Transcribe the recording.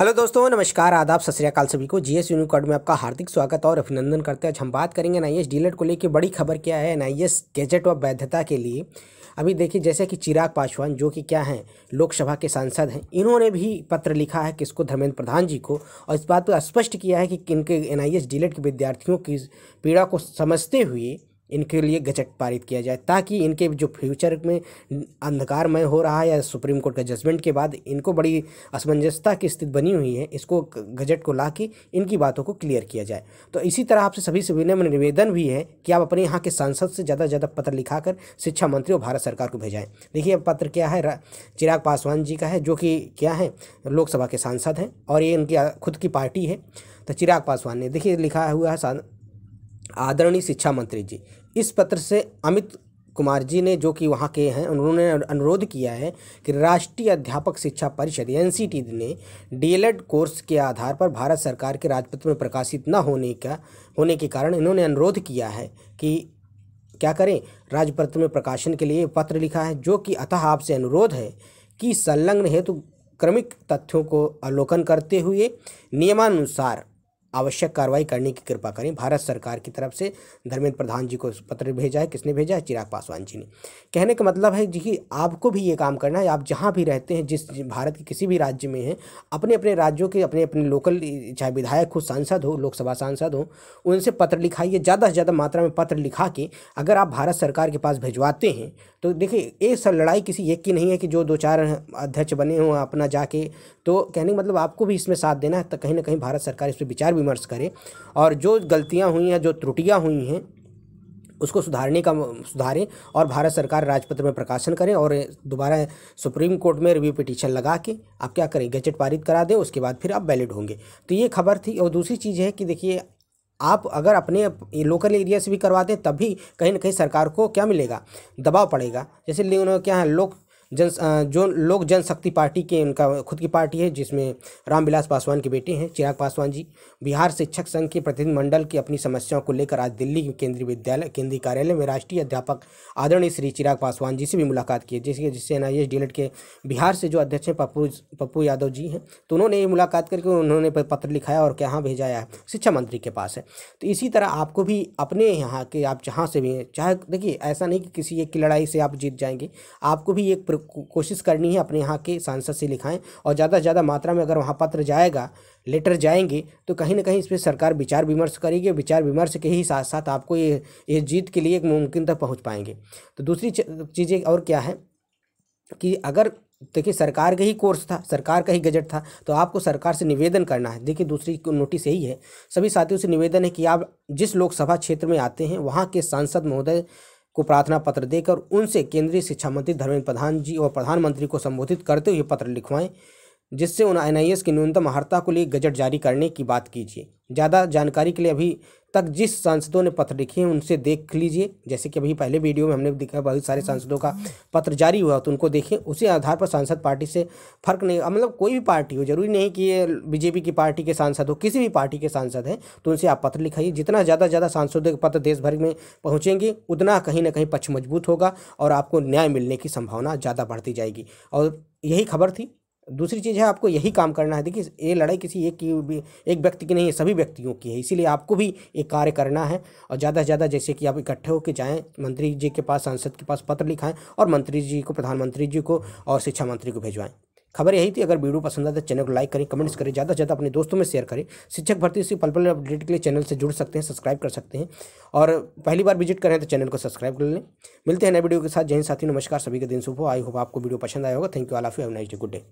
Hello दोस्तों, नमस्कार, आदाब, सत श्रीकाल सभी को। जीएस यूनिकॉड में आपका हार्दिक स्वागत और अभिनंदन करते हैं। आज हम बात करेंगे एन डीलेट को लेकर बड़ी खबर क्या है एनआईएस गैजेट व वैधता के लिए। अभी देखिए, जैसे कि चिराग पासवान, जो कि क्या हैं, लोकसभा के सांसद हैं, इन्होंने भी पत्र लिखा है किसको, धर्मेंद्र प्रधान जी को। और इस बात पर स्पष्ट किया है कि इनके एन डीलेट के विद्यार्थियों की पीड़ा को समझते हुए इनके लिए गजट पारित किया जाए, ताकि इनके जो फ्यूचर में अंधकारमय हो रहा है या सुप्रीम कोर्ट का जजमेंट के बाद इनको बड़ी असमंजसता की स्थिति बनी हुई है, इसको गजट को ला के इनकी बातों को क्लियर किया जाए। तो इसी तरह आपसे सभी से विनम्र निवेदन भी है कि आप अपने यहाँ के सांसद से ज़्यादा से ज़्यादा पत्र लिखाकर शिक्षा मंत्री और भारत सरकार को भेजाएँ। देखिए पत्र क्या है? चिराग पासवान जी का है, जो कि क्या है? लोकसभा के सांसद हैं और ये इनकी, खुद की पार्टी है। तो चिराग पासवान ने, देखिए, लिखा हुआ है आदरणीय शिक्षा मंत्री जी। इस पत्र से अमित कुमार जी ने जो कि वहाँ के हैं, उन्होंने अनुरोध किया है कि राष्ट्रीय अध्यापक शिक्षा परिषद एन ने डीएलएड कोर्स के आधार पर भारत सरकार के राजपत्र में प्रकाशित न होने का, होने के कारण इन्होंने अनुरोध किया है कि क्या करें? राजपत्र में प्रकाशन के लिए पत्र लिखा है, जो कि अतः आपसे अनुरोध है कि संलग्न हेतु क्रमिक तथ्यों को अवलोकन करते हुए नियमानुसार आवश्यक कार्रवाई करने की कृपा करें। भारत सरकार की तरफ़ से धर्मेंद्र प्रधान जी को पत्र भेजा है। किसने भेजा है? चिराग पासवान जी ने। कहने का मतलब है जी कि आपको भी ये काम करना है। आप जहाँ भी रहते हैं, जिस भारत के किसी भी राज्य में हैं अपने अपने राज्यों के अपने अपने लोकल, चाहे विधायक हो, सांसद हो, लोकसभा सांसद हो, उनसे पत्र लिखाइए। ज़्यादा से ज़्यादा मात्रा में पत्र लिखा के अगर आप भारत सरकार के पास भिजवाते हैं तो देखिए एक सर लड़ाई किसी एक की नहीं है कि जो दो चार अध्यक्ष बने हों, अपना जाके। तो कहने का मतलब आपको भी इसमें साथ देना है। तो कहीं ना कहीं भारत सरकार इस पर विचार विमर्श करें और जो गलतियाँ हुई हैं, जो त्रुटियाँ हुई हैं, उसको सुधारने का, सुधारें और भारत सरकार राजपत्र में प्रकाशन करें और दोबारा सुप्रीम कोर्ट में रिव्यू पिटीशन लगा के आप क्या करें, गजट पारित करा दें, उसके बाद फिर आप वैलिड होंगे। तो ये खबर थी और दूसरी चीज़ है कि देखिए, आप अगर अपने लोकल एरिया से भी करवाते तब तभी कहीं ना कहीं सरकार को क्या मिलेगा, दबाव पड़ेगा। जैसे उन्होंने क्या है लोग जन जो लोक जनशक्ति पार्टी के उनका, खुद की पार्टी है, जिसमें रामविलास पासवान के बेटे हैं, चिराग पासवान जी, बिहार शिक्षक संघ के प्रतिनिधिमंडल की अपनी समस्याओं को लेकर आज दिल्ली के केंद्रीय विद्यालय, केंद्रीय कार्यालय में राष्ट्रीय अध्यापक आदरणीय श्री चिराग पासवान जी से भी मुलाकात की जिसके, जिससे एन आई के बिहार से जो अध्यक्ष हैं, पप्पू पप्पू यादव जी हैं तो उन्होंने ये मुलाकात करके उन्होंने पत्र लिखाया और कहाँ भेजाया है, शिक्षा मंत्री के पास है। तो इसी तरह आपको भी अपने यहाँ के, आप जहाँ से भी चाहे, देखिए, ऐसा नहीं कि किसी एक की लड़ाई से आप जीत जाएँगे, आपको भी एक कोशिश करनी है अपने यहाँ के सांसद से लिखाएँ और ज़्यादा से ज़्यादा मात्रा में अगर वहाँ पत्र जाएगा, लेटर जाएँगे तो कहीं ना कहीं इस पर सरकार विचार विमर्श करेगी विचार विमर्श के ही साथ साथ आपको ये ये जीत के लिए एक मुमकिन तक पहुँच पाएँगे। तो दूसरी चीज़ें और क्या है कि अगर, देखिए सरकार का ही कोर्स था, सरकार का ही गजट था तो आपको सरकार से निवेदन करना है। देखिए दूसरी नोटिस यही है, सभी साथियों से निवेदन है कि आप जिस लोकसभा क्षेत्र में आते हैं, वहाँ के सांसद महोदय को प्रार्थना पत्र देकर उनसे केंद्रीय शिक्षा मंत्री धर्मेंद्र प्रधान जी और प्रधानमंत्री को संबोधित करते हुए पत्र लिखवाएँ। जिससे उन एन की न्यूनतम अर्हता को लिए गजट जारी करने की बात कीजिए। ज़्यादा जानकारी के लिए अभी तक जिस सांसदों ने पत्र लिखे हैं, उनसे देख लीजिए। जैसे कि अभी पहले वीडियो में हमने दिखा, बहुत सारे सांसदों का पत्र जारी हुआ तो उनको देखें। उसी आधार पर सांसद पार्टी से फ़र्क नहीं मतलब कोई भी पार्टी हो, ज़रूरी नहीं कि ये बीजेपी की पार्टी के सांसद हो, किसी भी पार्टी के सांसद हैं तो उनसे आप पत्र लिखाइए। जितना ज़्यादा ज़्यादा सांसदों के पत्र देश भर में पहुँचेंगे, उतना कहीं ना कहीं पक्ष मज़बूत होगा और आपको न्याय मिलने की संभावना ज़्यादा बढ़ती जाएगी। और यही खबर थी। दूसरी चीज़ है, आपको यही काम करना है। देखिए, ये लड़ाई किसी एक की भी, एक व्यक्ति की नहीं है सभी व्यक्तियों की है। इसीलिए आपको भी एक कार्य करना है और ज़्यादा से ज़्यादा जैसे कि आप इकट्ठे होकर जाएँ, मंत्री जी के पास, सांसद के पास पत्र लिखाएँ और मंत्री जी को, प्रधानमंत्री जी को और शिक्षा मंत्री को भिजवाएँ। खबर यही थी, अगर वीडियो पसंद आए तो चैनल को लाइक करें, कमेंट्स करें, ज़्यादा से ज़्यादा अपने दोस्तों में शेयर करें। शिक्षक भर्ती से पल पल अपडेट के लिए चैनल से जुड़ सकते हैं, सब्सक्राइब कर सकते हैं और पहली बार विज़िट करें तो चैनल को सब्सक्राइब कर लें। मिलते हैं नए वीडियो के साथ। जय हिंद साथी नमस्कार। सभी के दिन सुबह आई होप आपको वीडियो पसंद आया होगा। Thank you. All of you have nice day. Good day.